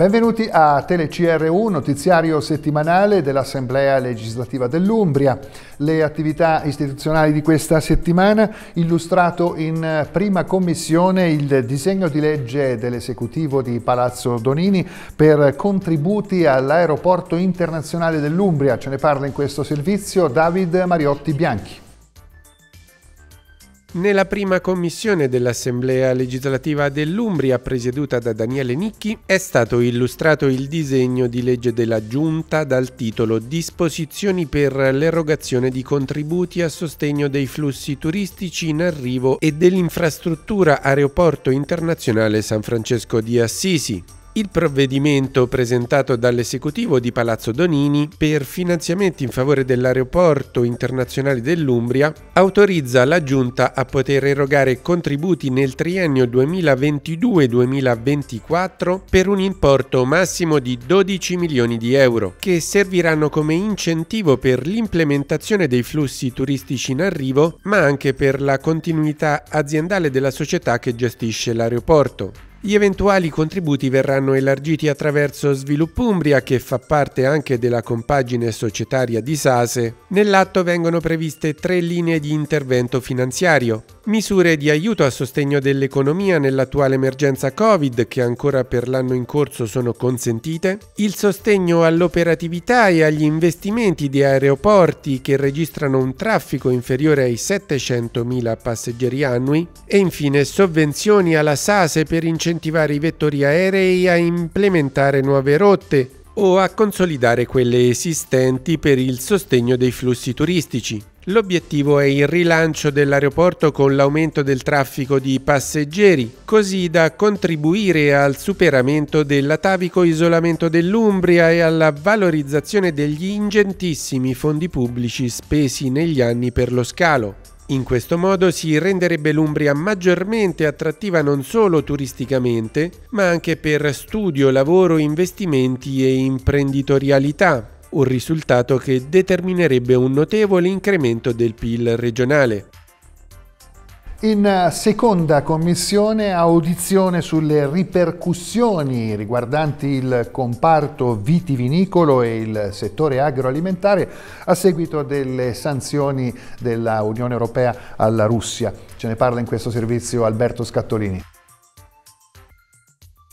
Benvenuti a TeleCRU, notiziario settimanale dell'Assemblea legislativa dell'Umbria. Le attività istituzionali di questa settimana, illustrato in prima commissione il disegno di legge dell'esecutivo di Palazzo Donini per contributi all'aeroporto internazionale dell'Umbria. Ce ne parla in questo servizio David Mariotti Bianchi. Nella prima commissione dell'Assemblea legislativa dell'Umbria, presieduta da Daniele Nicchi, è stato illustrato il disegno di legge della Giunta dal titolo Disposizioni per l'erogazione di contributi a sostegno dei flussi turistici in arrivo e dell'infrastruttura Aeroporto Internazionale San Francesco di Assisi. Il provvedimento presentato dall'esecutivo di Palazzo Donini per finanziamenti in favore dell'aeroporto internazionale dell'Umbria autorizza la Giunta a poter erogare contributi nel triennio 2022-2024 per un importo massimo di 12 milioni di euro, che serviranno come incentivo per l'implementazione dei flussi turistici in arrivo, ma anche per la continuità aziendale della società che gestisce l'aeroporto. Gli eventuali contributi verranno elargiti attraverso Sviluppo Umbria, che fa parte anche della compagine societaria di Sase. Nell'atto vengono previste tre linee di intervento finanziario. Misure di aiuto a sostegno dell'economia nell'attuale emergenza Covid, che ancora per l'anno in corso sono consentite. Il sostegno all'operatività e agli investimenti di aeroporti che registrano un traffico inferiore ai 700.000 passeggeri annui. E infine sovvenzioni alla Sase per incentivare incentivare i vettori aerei a implementare nuove rotte o a consolidare quelle esistenti per il sostegno dei flussi turistici. L'obiettivo è il rilancio dell'aeroporto con l'aumento del traffico di passeggeri, così da contribuire al superamento dell'atavico isolamento dell'Umbria e alla valorizzazione degli ingentissimi fondi pubblici spesi negli anni per lo scalo. In questo modo si renderebbe l'Umbria maggiormente attrattiva non solo turisticamente, ma anche per studio, lavoro, investimenti e imprenditorialità, un risultato che determinerebbe un notevole incremento del PIL regionale. In eh, seconda commissione audizione sulle ripercussioni riguardanti il comparto vitivinicolo e il settore agroalimentare a seguito delle sanzioni della Unione Europea alla Russia. Ce ne parla in questo servizio Alberto Scattolini.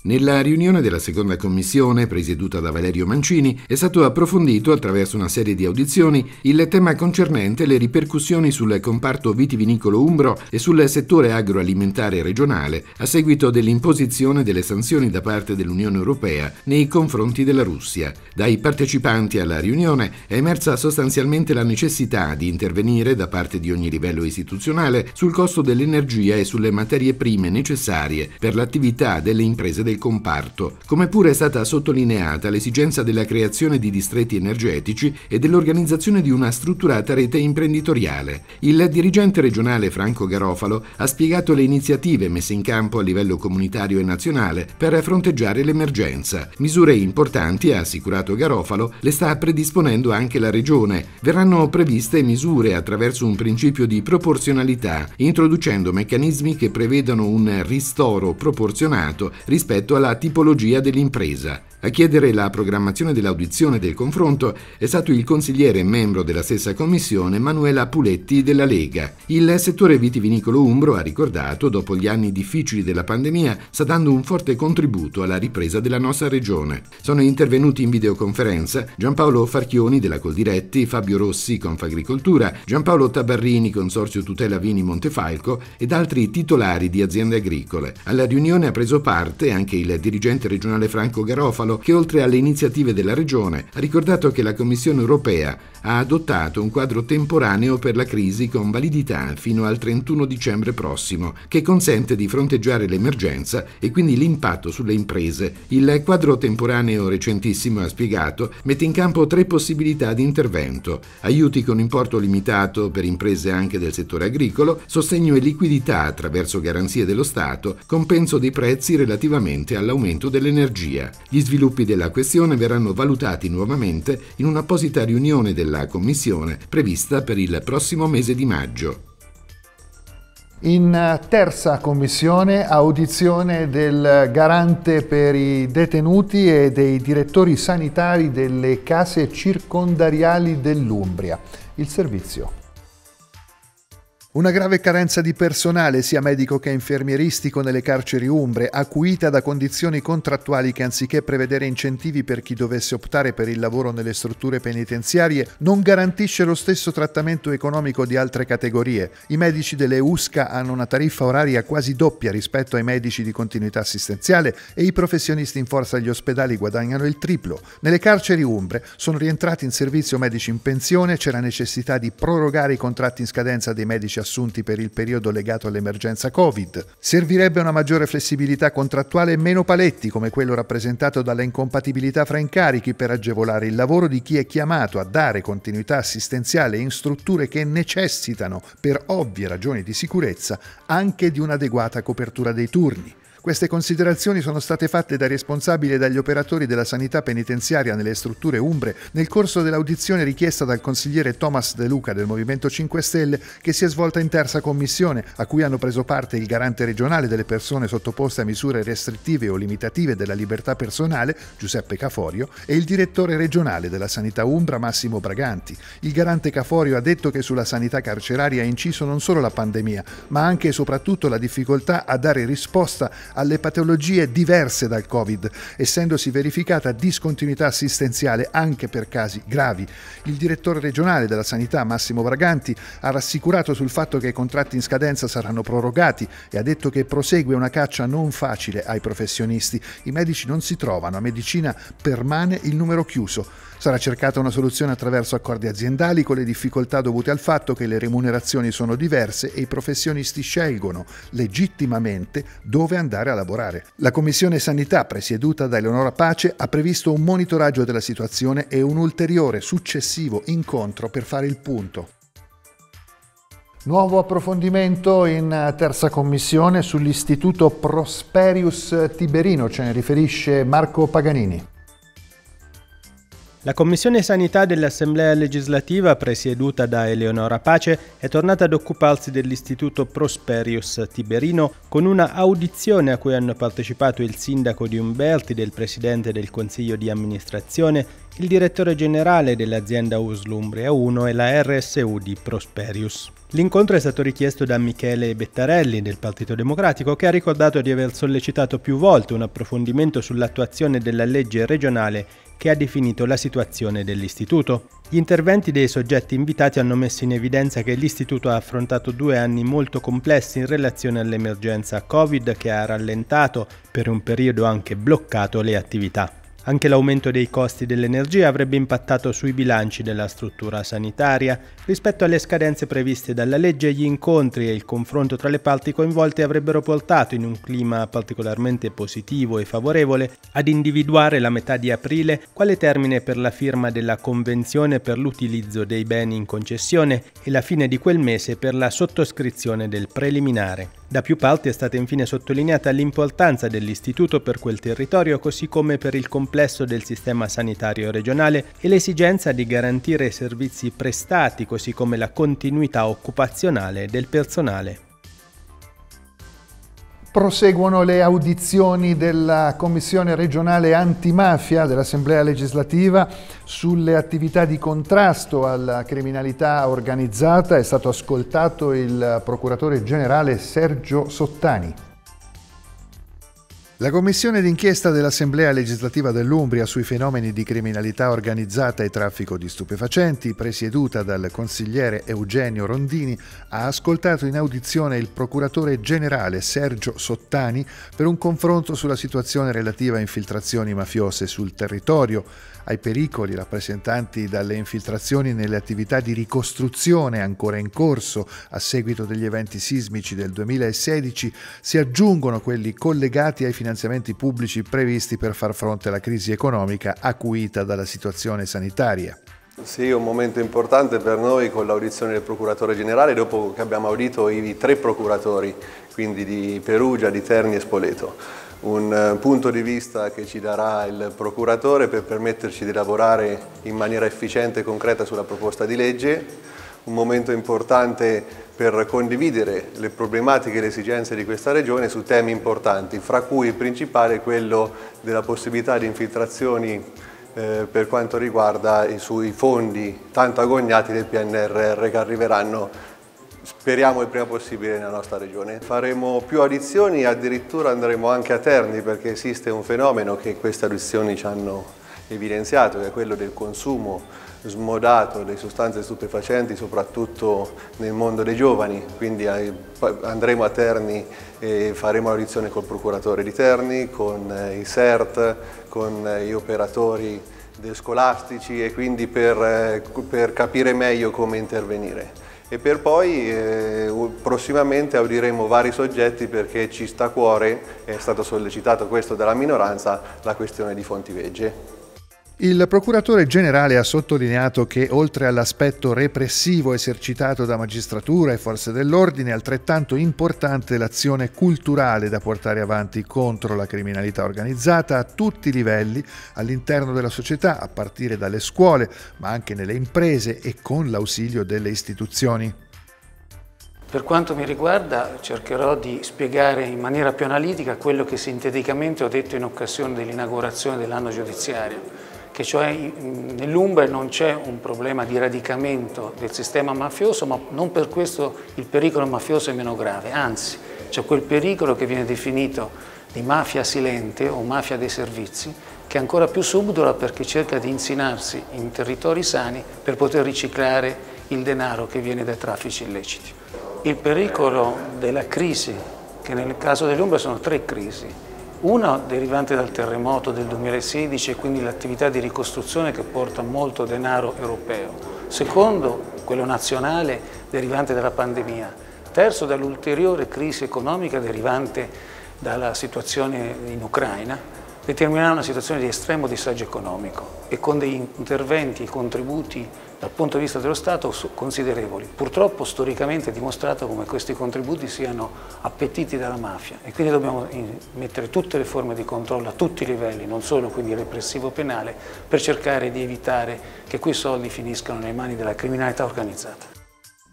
Nella riunione della seconda commissione, presieduta da Valerio Mancini, è stato approfondito attraverso una serie di audizioni il tema concernente le ripercussioni sul comparto vitivinicolo umbro e sul settore agroalimentare regionale a seguito dell'imposizione delle sanzioni da parte dell'Unione Europea nei confronti della Russia. Dai partecipanti alla riunione è emersa sostanzialmente la necessità di intervenire da parte di ogni livello istituzionale sul costo dell'energia e sulle materie prime necessarie per l'attività delle imprese del comparto, come pure è stata sottolineata l'esigenza della creazione di distretti energetici e dell'organizzazione di una strutturata rete imprenditoriale. Il dirigente regionale Franco Garofalo ha spiegato le iniziative messe in campo a livello comunitario e nazionale per fronteggiare l'emergenza. Misure importanti, ha assicurato Garofalo, le sta predisponendo anche la regione. Verranno previste misure attraverso un principio di proporzionalità, introducendo meccanismi che prevedano un ristoro proporzionato rispetto rispetto alla tipologia dell'impresa. A chiedere la programmazione dell'audizione del confronto è stato il consigliere e membro della stessa commissione Manuela Puletti della Lega. Il settore vitivinicolo umbro, ha ricordato, dopo gli anni difficili della pandemia, sta dando un forte contributo alla ripresa della nostra regione. Sono intervenuti in videoconferenza Giampaolo Farchioni della Coldiretti, Fabio Rossi, Confagricoltura, Giampaolo Tabarrini, Consorzio Tutela Vini Montefalco ed altri titolari di aziende agricole. Alla riunione ha preso parte anche il dirigente regionale Franco Garofalo che oltre alle iniziative della Regione ha ricordato che la Commissione europea ha adottato un quadro temporaneo per la crisi con validità fino al 31 dicembre prossimo, che consente di fronteggiare l'emergenza e quindi l'impatto sulle imprese. Il quadro temporaneo recentissimo, ha spiegato, mette in campo tre possibilità di intervento. Aiuti con importo limitato per imprese anche del settore agricolo, sostegno e liquidità attraverso garanzie dello Stato, compenso dei prezzi relativamente all'aumento dell'energia. Gli sviluppi della questione verranno valutati nuovamente in un'apposita riunione della Commissione prevista per il prossimo mese di maggio. In terza commissione, audizione del garante per i detenuti e dei direttori sanitari delle case circondariali dell'Umbria. Il servizio. Una grave carenza di personale, sia medico che infermieristico, nelle carceri umbre, acuita da condizioni contrattuali che anziché prevedere incentivi per chi dovesse optare per il lavoro nelle strutture penitenziarie, non garantisce lo stesso trattamento economico di altre categorie. I medici delle USCA hanno una tariffa oraria quasi doppia rispetto ai medici di continuità assistenziale e i professionisti in forza agli ospedali guadagnano il triplo. Nelle carceri umbre sono rientrati in servizio medici in pensione, c'è la necessità di prorogare i contratti in scadenza dei medici assunti per il periodo legato all'emergenza Covid. Servirebbe una maggiore flessibilità contrattuale e meno paletti, come quello rappresentato dalle incompatibilità fra incarichi, per agevolare il lavoro di chi è chiamato a dare continuità assistenziale in strutture che necessitano, per ovvie ragioni di sicurezza, anche di un'adeguata copertura dei turni. Queste considerazioni sono state fatte dai responsabili e dagli operatori della sanità penitenziaria nelle strutture umbre nel corso dell'audizione richiesta dal consigliere Thomas De Luca del Movimento 5 Stelle che si è svolta in terza commissione, a cui hanno preso parte il garante regionale delle persone sottoposte a misure restrittive o limitative della libertà personale, Giuseppe Caforio, e il direttore regionale della sanità umbra, Massimo Braganti. Il garante Caforio ha detto che sulla sanità carceraria ha inciso non solo la pandemia, ma anche e soprattutto la difficoltà a dare risposta alle patologie diverse dal Covid, essendosi verificata discontinuità assistenziale anche per casi gravi. Il direttore regionale della sanità, Massimo Braganti, ha rassicurato sul fatto che i contratti in scadenza saranno prorogati e ha detto che prosegue una caccia non facile ai professionisti. I medici non si trovano, a medicina permane il numero chiuso. Sarà cercata una soluzione attraverso accordi aziendali con le difficoltà dovute al fatto che le remunerazioni sono diverse e i professionisti scelgono legittimamente dove andare a lavorare. La Commissione Sanità, presieduta da Eleonora Pace, ha previsto un monitoraggio della situazione e un ulteriore successivo incontro per fare il punto. Nuovo approfondimento in terza commissione sull'Istituto Prosperius Tiberino, ce ne riferisce Marco Paganini. La Commissione Sanità dell'Assemblea legislativa, presieduta da Eleonora Pace, è tornata ad occuparsi dell'Istituto Prosperius Tiberino con una audizione a cui hanno partecipato il sindaco di Umberti, del presidente del Consiglio di amministrazione, il direttore generale dell'azienda Uslumbria 1 e la RSU di Prosperius. L'incontro è stato richiesto da Michele Bettarelli del Partito Democratico che ha ricordato di aver sollecitato più volte un approfondimento sull'attuazione della legge regionale che ha definito la situazione dell'istituto. Gli interventi dei soggetti invitati hanno messo in evidenza che l'istituto ha affrontato due anni molto complessi in relazione all'emergenza Covid che ha rallentato, per un periodo anche bloccato, le attività. Anche l'aumento dei costi dell'energia avrebbe impattato sui bilanci della struttura sanitaria. Rispetto alle scadenze previste dalla legge, gli incontri e il confronto tra le parti coinvolte avrebbero portato, in un clima particolarmente positivo e favorevole, ad individuare la metà di aprile quale termine per la firma della convenzione per l'utilizzo dei beni in concessione e la fine di quel mese per la sottoscrizione del preliminare. Da più parti è stata infine sottolineata l'importanza dell'istituto per quel territorio così come per il complesso del sistema sanitario regionale e l'esigenza di garantire i servizi prestati così come la continuità occupazionale del personale. Proseguono le audizioni della Commissione regionale antimafia dell'Assemblea legislativa sulle attività di contrasto alla criminalità organizzata. È stato ascoltato il procuratore generale Sergio Sottani. La commissione d'inchiesta dell'Assemblea legislativa dell'Umbria sui fenomeni di criminalità organizzata e traffico di stupefacenti, presieduta dal consigliere Eugenio Rondini, ha ascoltato in audizione il procuratore generale Sergio Sottani per un confronto sulla situazione relativa a infiltrazioni mafiose sul territorio, ai pericoli rappresentanti dalle infiltrazioni nelle attività di ricostruzione ancora in corso a seguito degli eventi sismici del 2016 si aggiungono quelli collegati ai finanziamenti pubblici previsti per far fronte alla crisi economica acuita dalla situazione sanitaria. Sì, un momento importante per noi con l'audizione del procuratore generale dopo che abbiamo audito i tre procuratori, quindi di Perugia, di Terni e Spoleto un eh, punto di vista che ci darà il procuratore per permetterci di lavorare in maniera efficiente e concreta sulla proposta di legge, un momento importante per condividere le problematiche e le esigenze di questa regione su temi importanti, fra cui il principale è quello della possibilità di infiltrazioni eh, per quanto riguarda i, sui fondi tanto agognati del PNRR che arriveranno speriamo il prima possibile nella nostra regione. Faremo più audizioni, addirittura andremo anche a Terni perché esiste un fenomeno che queste audizioni ci hanno evidenziato, che è quello del consumo smodato di sostanze stupefacenti, soprattutto nel mondo dei giovani, quindi eh, andremo a Terni e faremo l'audizione col procuratore di Terni, con eh, i CERT, con eh, gli operatori scolastici e quindi per, per capire meglio come intervenire e per poi eh, prossimamente audiremo vari soggetti perché ci sta a cuore, è stato sollecitato questo dalla minoranza, la questione di Fontivegge. Il procuratore generale ha sottolineato che oltre all'aspetto repressivo esercitato da magistratura e forze dell'ordine, è altrettanto importante l'azione culturale da portare avanti contro la criminalità organizzata a tutti i livelli all'interno della società, a partire dalle scuole, ma anche nelle imprese e con l'ausilio delle istituzioni. Per quanto mi riguarda cercherò di spiegare in maniera più analitica quello che sinteticamente ho detto in occasione dell'inaugurazione dell'anno giudiziario che cioè nell'Umbria non c'è un problema di radicamento del sistema mafioso, ma non per questo il pericolo mafioso è meno grave, anzi c'è quel pericolo che viene definito di mafia silente o mafia dei servizi, che è ancora più subdola perché cerca di insinarsi in territori sani per poter riciclare il denaro che viene dai traffici illeciti. Il pericolo della crisi, che nel caso dell'Umbria sono tre crisi, una derivante dal terremoto del 2016 e quindi l'attività di ricostruzione che porta molto denaro europeo. Secondo, quello nazionale derivante dalla pandemia. Terzo, dall'ulteriore crisi economica derivante dalla situazione in Ucraina determinerà una situazione di estremo disagio economico e con degli interventi e contributi dal punto di vista dello Stato considerevoli. Purtroppo storicamente è dimostrato come questi contributi siano appetiti dalla mafia e quindi dobbiamo mettere tutte le forme di controllo a tutti i livelli, non solo quindi repressivo penale, per cercare di evitare che quei soldi finiscano nelle mani della criminalità organizzata.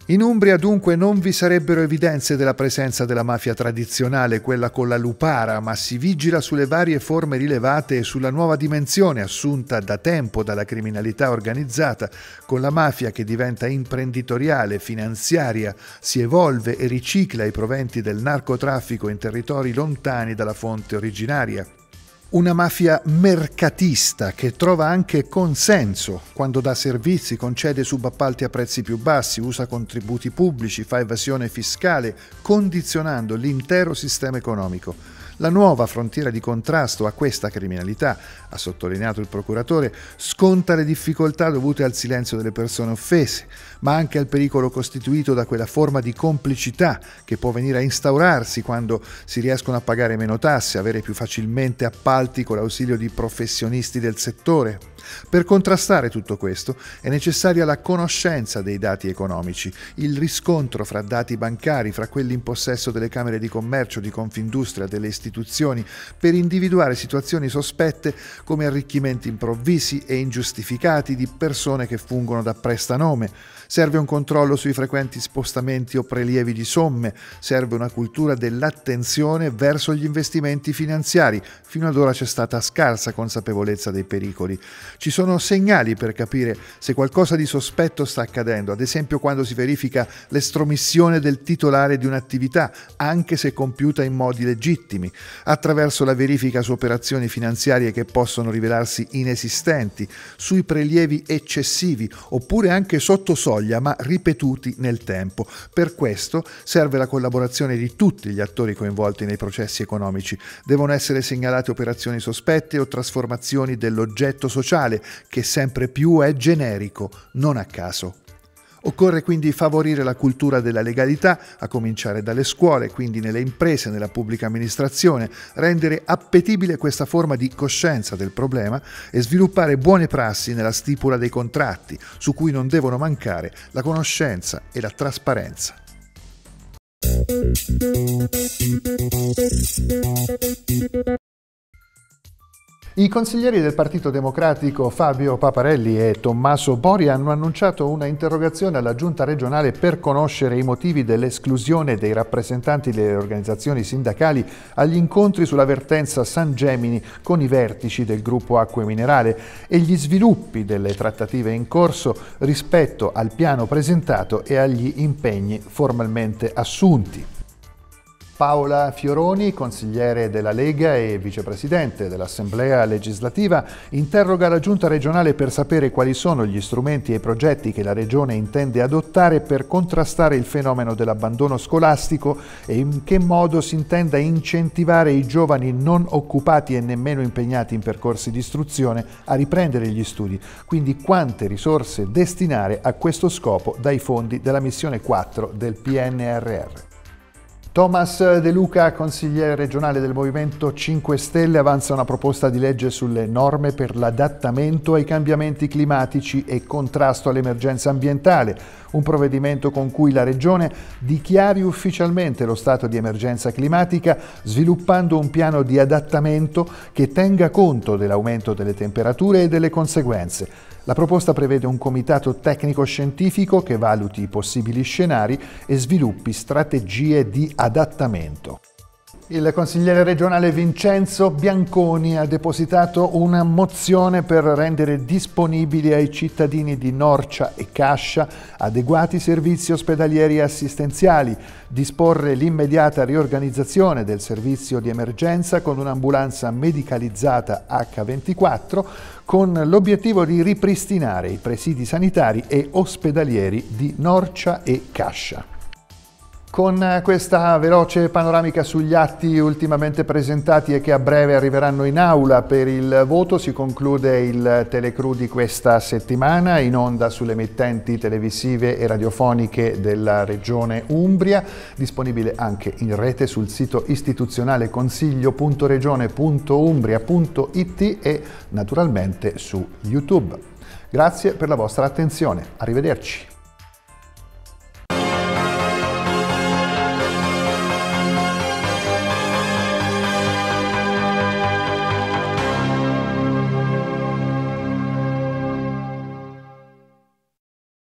In Umbria dunque non vi sarebbero evidenze della presenza della mafia tradizionale, quella con la lupara, ma si vigila sulle varie forme rilevate e sulla nuova dimensione assunta da tempo dalla criminalità organizzata, con la mafia che diventa imprenditoriale, finanziaria, si evolve e ricicla i proventi del narcotraffico in territori lontani dalla fonte originaria una mafia mercatista che trova anche consenso quando dà servizi, concede subappalti a prezzi più bassi, usa contributi pubblici, fa evasione fiscale, condizionando l'intero sistema economico. La nuova frontiera di contrasto a questa criminalità, ha sottolineato il procuratore, sconta le difficoltà dovute al silenzio delle persone offese, ma anche al pericolo costituito da quella forma di complicità che può venire a instaurarsi quando si riescono a pagare meno tasse, avere più facilmente appalti con l'ausilio di professionisti del settore. Per contrastare tutto questo è necessaria la conoscenza dei dati economici, il riscontro fra dati bancari, fra quelli in possesso delle Camere di Commercio, di Confindustria, delle istituzioni, per individuare situazioni sospette come arricchimenti improvvisi e ingiustificati di persone che fungono da prestanome. Serve un controllo sui frequenti spostamenti o prelievi di somme, serve una cultura dell'attenzione verso gli investimenti finanziari. Fino ad ora c'è stata scarsa consapevolezza dei pericoli. Ci sono segnali per capire se qualcosa di sospetto sta accadendo, ad esempio quando si verifica l'estromissione del titolare di un'attività, anche se compiuta in modi legittimi, attraverso la verifica su operazioni finanziarie che possono rivelarsi inesistenti, sui prelievi eccessivi oppure anche sotto soglia ma ripetuti nel tempo. Per questo serve la collaborazione di tutti gli attori coinvolti nei processi economici. Devono essere segnalate operazioni sospette o trasformazioni dell'oggetto sociale che sempre più è generico, non a caso. Occorre quindi favorire la cultura della legalità, a cominciare dalle scuole, quindi nelle imprese, nella pubblica amministrazione, rendere appetibile questa forma di coscienza del problema e sviluppare buone prassi nella stipula dei contratti, su cui non devono mancare la conoscenza e la trasparenza. I consiglieri del Partito Democratico Fabio Paparelli e Tommaso Bori hanno annunciato una interrogazione alla Giunta regionale per conoscere i motivi dell'esclusione dei rappresentanti delle organizzazioni sindacali agli incontri sulla vertenza San Gemini con i vertici del gruppo Acque Minerale e gli sviluppi delle trattative in corso rispetto al piano presentato e agli impegni formalmente assunti. Paola Fioroni, consigliere della Lega e vicepresidente dell'Assemblea legislativa, interroga la Giunta regionale per sapere quali sono gli strumenti e i progetti che la Regione intende adottare per contrastare il fenomeno dell'abbandono scolastico e in che modo si intenda incentivare i giovani non occupati e nemmeno impegnati in percorsi di istruzione a riprendere gli studi, quindi quante risorse destinare a questo scopo dai fondi della missione 4 del PNRR. Thomas De Luca, consigliere regionale del Movimento 5 Stelle, avanza una proposta di legge sulle norme per l'adattamento ai cambiamenti climatici e contrasto all'emergenza ambientale, un provvedimento con cui la Regione dichiari ufficialmente lo stato di emergenza climatica sviluppando un piano di adattamento che tenga conto dell'aumento delle temperature e delle conseguenze. La proposta prevede un comitato tecnico-scientifico che valuti i possibili scenari e sviluppi strategie di adattamento. Il consigliere regionale Vincenzo Bianconi ha depositato una mozione per rendere disponibili ai cittadini di Norcia e Cascia adeguati servizi ospedalieri e assistenziali, disporre l'immediata riorganizzazione del servizio di emergenza con un'ambulanza medicalizzata H24 con l'obiettivo di ripristinare i presidi sanitari e ospedalieri di Norcia e Cascia. Con questa veloce panoramica sugli atti ultimamente presentati e che a breve arriveranno in aula per il voto si conclude il Telecru di questa settimana in onda sulle emittenti televisive e radiofoniche della regione Umbria, disponibile anche in rete sul sito istituzionale consiglio.regione.umbria.it e naturalmente su YouTube. Grazie per la vostra attenzione, arrivederci.